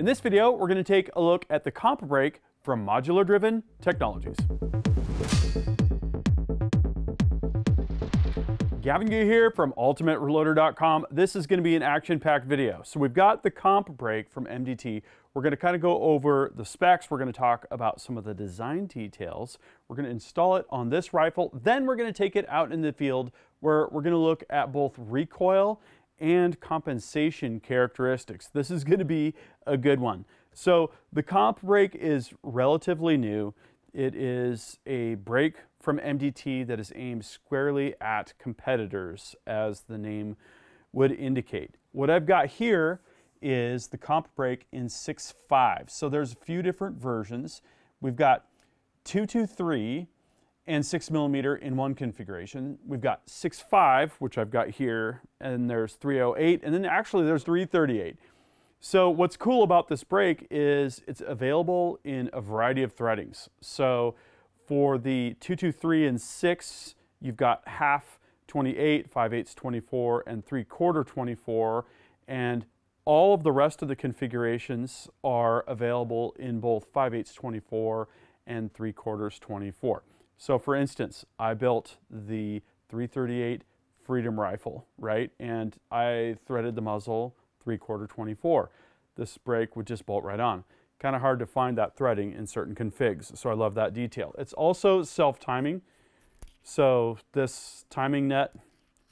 In this video, we're going to take a look at the comp brake from Modular Driven Technologies. Gavin Gee here from UltimateReloader.com. This is going to be an action-packed video. So we've got the comp brake from MDT. We're going to kind of go over the specs. We're going to talk about some of the design details. We're going to install it on this rifle. Then we're going to take it out in the field where we're going to look at both recoil and compensation characteristics. This is going to be a good one. So the comp brake is relatively new. It is a brake from MDT that is aimed squarely at competitors, as the name would indicate. What I've got here is the comp brake in 6.5. So there's a few different versions. We've got 223 and 6 millimeter in one configuration. We've got 6.5, which I've got here, and there's 308, and then actually there's 338. So what's cool about this brake is it's available in a variety of threadings. So for the 223 and 6, you've got half 28, 5 eighths 24, and 3 quarter 24. And all of the rest of the configurations are available in both 5 eighths 24 and 3 quarters 24. So for instance, I built the 338 Freedom Rifle, right? And I threaded the muzzle 3 quarter 24. This brake would just bolt right on kind of hard to find that threading in certain configs. So I love that detail. It's also self-timing. So this timing nut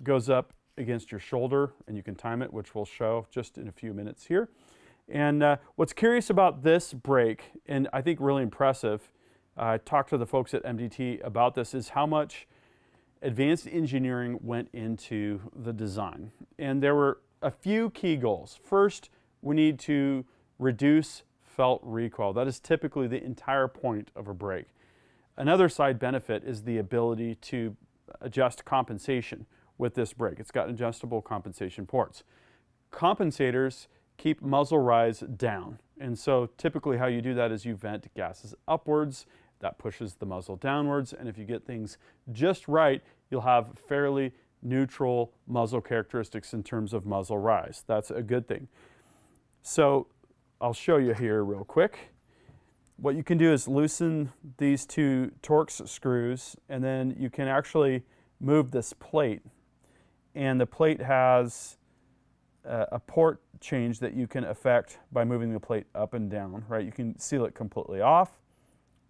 goes up against your shoulder and you can time it, which we'll show just in a few minutes here. And uh, what's curious about this brake, and I think really impressive, I talked to the folks at MDT about this, is how much advanced engineering went into the design. And there were a few key goals. First, we need to reduce felt recoil. That is typically the entire point of a brake. Another side benefit is the ability to adjust compensation with this brake. It's got adjustable compensation ports. Compensators keep muzzle rise down. And so typically how you do that is you vent gases upwards, that pushes the muzzle downwards, and if you get things just right, you'll have fairly neutral muzzle characteristics in terms of muzzle rise. That's a good thing. So I'll show you here real quick. What you can do is loosen these two Torx screws and then you can actually move this plate. And the plate has uh, a port change that you can affect by moving the plate up and down, right? You can seal it completely off.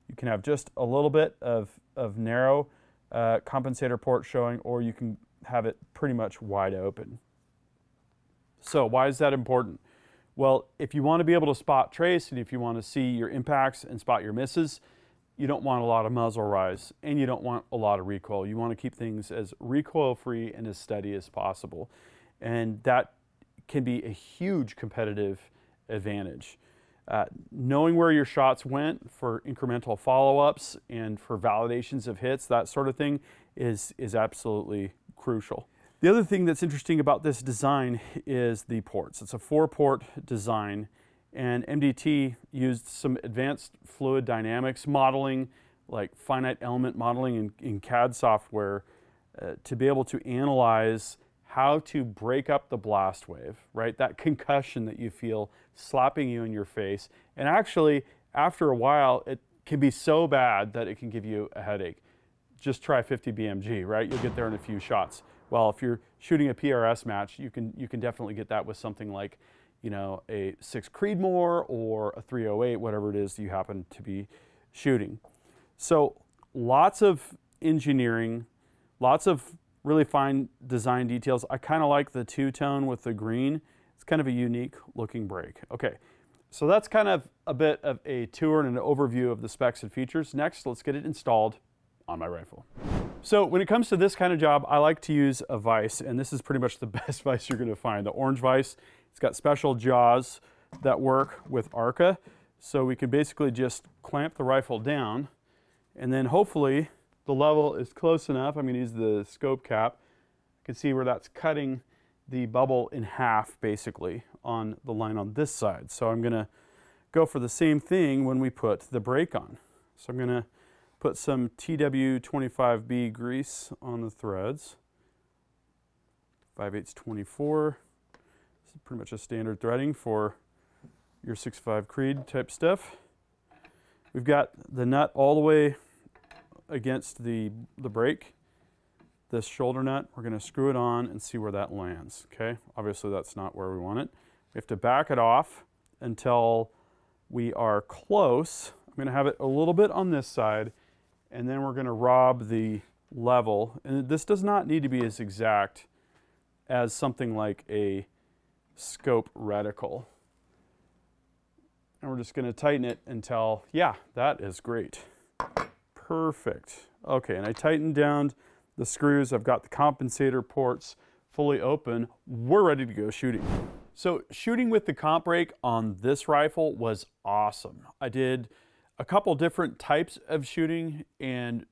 You can have just a little bit of, of narrow uh, compensator port showing, or you can have it pretty much wide open. So why is that important? Well, if you want to be able to spot trace and if you want to see your impacts and spot your misses, you don't want a lot of muzzle rise and you don't want a lot of recoil. You want to keep things as recoil free and as steady as possible. And that can be a huge competitive advantage. Uh, knowing where your shots went for incremental follow-ups and for validations of hits, that sort of thing is, is absolutely crucial. The other thing that's interesting about this design is the ports. It's a four port design and MDT used some advanced fluid dynamics modeling like finite element modeling in, in CAD software uh, to be able to analyze how to break up the blast wave, right? That concussion that you feel slapping you in your face. And actually, after a while, it can be so bad that it can give you a headache. Just try 50 BMG, right? You'll get there in a few shots. Well, if you're shooting a PRS match, you can you can definitely get that with something like, you know, a six Creedmoor or a 308, whatever it is you happen to be shooting. So lots of engineering, lots of really fine design details. I kind of like the two-tone with the green. It's kind of a unique looking brake. Okay, so that's kind of a bit of a tour and an overview of the specs and features. Next, let's get it installed on my rifle. So when it comes to this kind of job, I like to use a vise, and this is pretty much the best vise you're gonna find. The orange vise, it's got special jaws that work with ARCA, so we can basically just clamp the rifle down, and then hopefully the level is close enough. I'm gonna use the scope cap. You can see where that's cutting the bubble in half, basically, on the line on this side. So I'm gonna go for the same thing when we put the brake on. So I'm gonna Put some TW25B grease on the threads. 5 8 24. This is pretty much a standard threading for your 6.5 Creed type stuff. We've got the nut all the way against the, the brake. This shoulder nut, we're going to screw it on and see where that lands. Okay, obviously that's not where we want it. We have to back it off until we are close. I'm going to have it a little bit on this side, and then we're going to rob the level. And this does not need to be as exact as something like a scope reticle. And we're just going to tighten it until, yeah, that is great. Perfect. Okay, and I tightened down the screws. I've got the compensator ports fully open. We're ready to go shooting. So shooting with the comp brake on this rifle was awesome. I did a couple different types of shooting and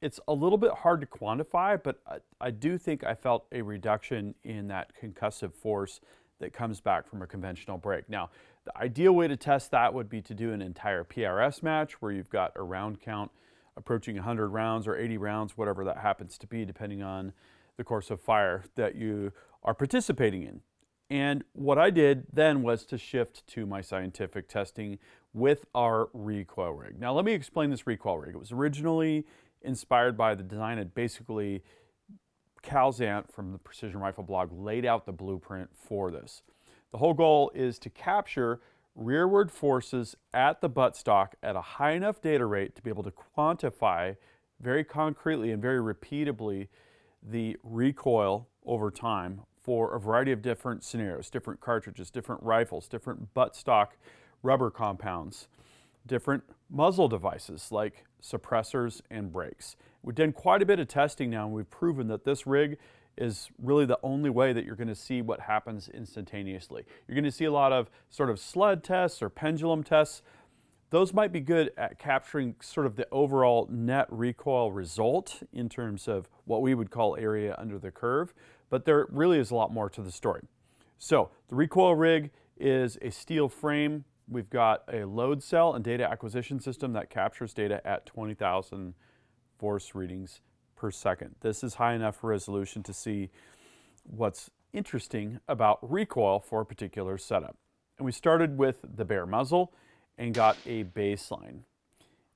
it's a little bit hard to quantify, but I, I, do think I felt a reduction in that concussive force that comes back from a conventional brake. Now, the ideal way to test that would be to do an entire PRS match where you've got a round count approaching 100 rounds or 80 rounds, whatever that happens to be, depending on the course of fire that you are participating in. And what I did then was to shift to my scientific testing with our recoil rig. Now, let me explain this recoil rig. It was originally inspired by the design and basically Cal Zant from the Precision Rifle blog laid out the blueprint for this. The whole goal is to capture rearward forces at the buttstock at a high enough data rate to be able to quantify very concretely and very repeatably the recoil over time for a variety of different scenarios, different cartridges, different rifles, different buttstock rubber compounds, different muzzle devices like suppressors and brakes. We've done quite a bit of testing now and we've proven that this rig is really the only way that you're going to see what happens instantaneously. You're going to see a lot of sort of sled tests or pendulum tests. Those might be good at capturing sort of the overall net recoil result in terms of what we would call area under the curve, but there really is a lot more to the story. So the recoil rig is a steel frame. We've got a load cell and data acquisition system that captures data at 20,000 force readings per second. This is high enough resolution to see what's interesting about recoil for a particular setup. And we started with the bare muzzle and got a baseline.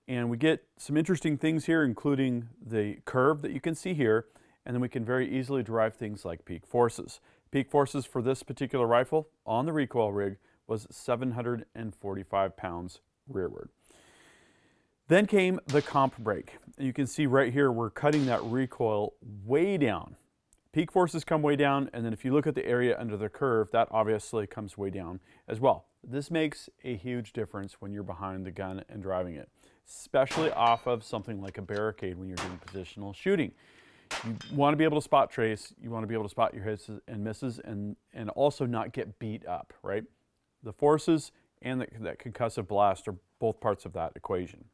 And we get some interesting things here, including the curve that you can see here, and then we can very easily derive things like peak forces. Peak forces for this particular rifle on the recoil rig was 745 pounds rearward. Then came the comp brake. You can see right here, we're cutting that recoil way down. Peak forces come way down, and then if you look at the area under the curve, that obviously comes way down as well. This makes a huge difference when you're behind the gun and driving it, especially off of something like a barricade when you're doing positional shooting. You want to be able to spot trace, you want to be able to spot your hits and misses, and, and also not get beat up, right? The forces and the, that concussive blast are both parts of that equation.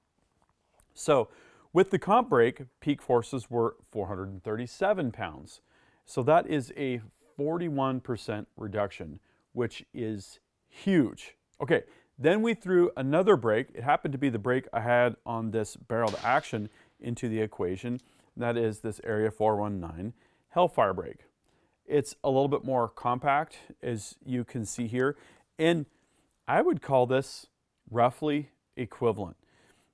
So with the comp brake, peak forces were 437 pounds. So that is a 41% reduction, which is huge. Okay, then we threw another brake. It happened to be the brake I had on this barrel to action into the equation. That is this Area 419 Hellfire brake. It's a little bit more compact, as you can see here, and I would call this roughly equivalent.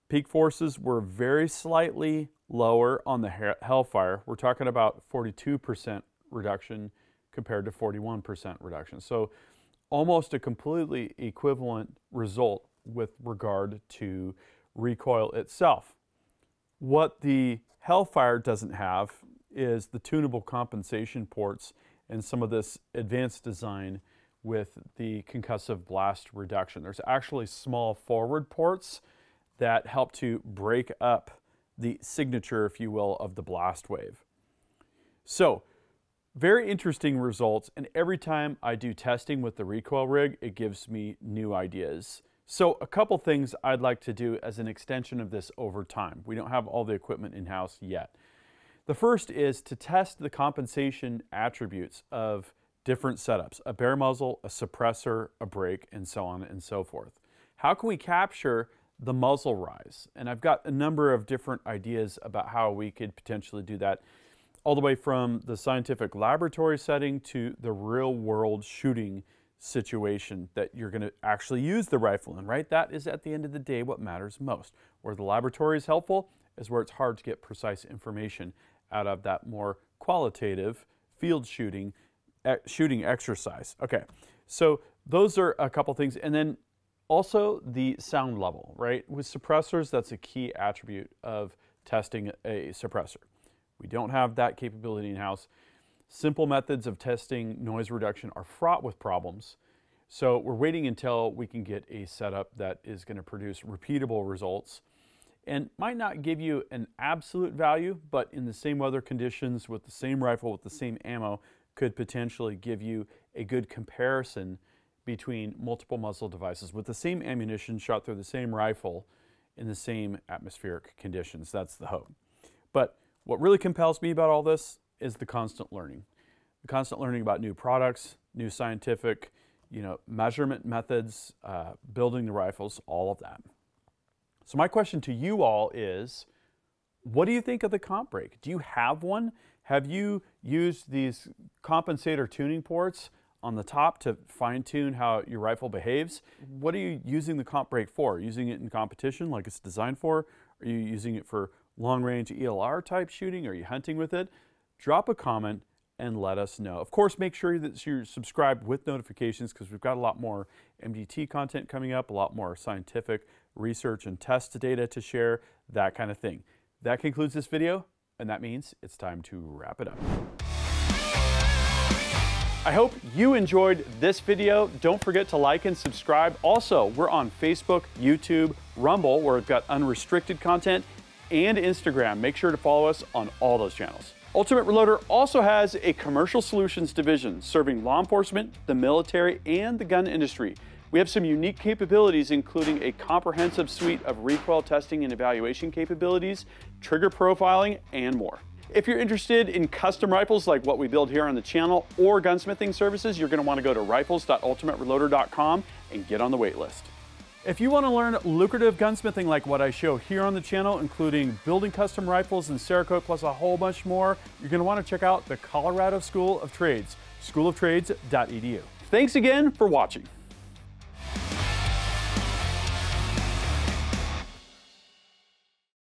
Peak forces were very slightly lower on the Hellfire. We're talking about 42% reduction compared to 41% reduction. So almost a completely equivalent result with regard to recoil itself. What the Hellfire doesn't have is the tunable compensation ports and some of this advanced design with the concussive blast reduction. There's actually small forward ports that help to break up the signature, if you will, of the blast wave. So, very interesting results, and every time I do testing with the recoil rig, it gives me new ideas. So, a couple things I'd like to do as an extension of this over time. We don't have all the equipment in house yet. The first is to test the compensation attributes of different setups a bare muzzle, a suppressor, a brake, and so on and so forth. How can we capture the muzzle rise. And I've got a number of different ideas about how we could potentially do that, all the way from the scientific laboratory setting to the real world shooting situation that you're going to actually use the rifle in, right? That is at the end of the day what matters most. Where the laboratory is helpful is where it's hard to get precise information out of that more qualitative field shooting shooting exercise. Okay. So those are a couple things and then also the sound level, right? With suppressors that's a key attribute of testing a suppressor. We don't have that capability in house. Simple methods of testing noise reduction are fraught with problems. So we're waiting until we can get a setup that is going to produce repeatable results and might not give you an absolute value, but in the same weather conditions with the same rifle with the same ammo could potentially give you a good comparison between multiple muzzle devices with the same ammunition shot through the same rifle in the same atmospheric conditions. That's the hope. But what really compels me about all this is the constant learning. The constant learning about new products, new scientific, you know, measurement methods, uh, building the rifles, all of that. So my question to you all is, what do you think of the comp brake? Do you have one? Have you used these compensator tuning ports on the top to fine tune how your rifle behaves? What are you using the comp brake for? Using it in competition like it's designed for? Are you using it for long range ELR type shooting? Are you hunting with it? drop a comment and let us know. Of course, make sure that you're subscribed with notifications because we've got a lot more MDT content coming up, a lot more scientific research and test data to share, that kind of thing. That concludes this video, and that means it's time to wrap it up. I hope you enjoyed this video. Don't forget to like and subscribe. Also, we're on Facebook, YouTube, Rumble, where we've got unrestricted content, and Instagram. Make sure to follow us on all those channels. Ultimate Reloader also has a commercial solutions division serving law enforcement, the military, and the gun industry. We have some unique capabilities, including a comprehensive suite of recoil testing and evaluation capabilities, trigger profiling, and more. If you're interested in custom rifles like what we build here on the channel or gunsmithing services, you're going to want to go to rifles.ultimatereloader.com and get on the waitlist. If you want to learn lucrative gunsmithing like what I show here on the channel, including building custom rifles and Cerakote plus a whole bunch more, you're going to want to check out the Colorado School of Trades, schooloftrades.edu. Thanks again for watching.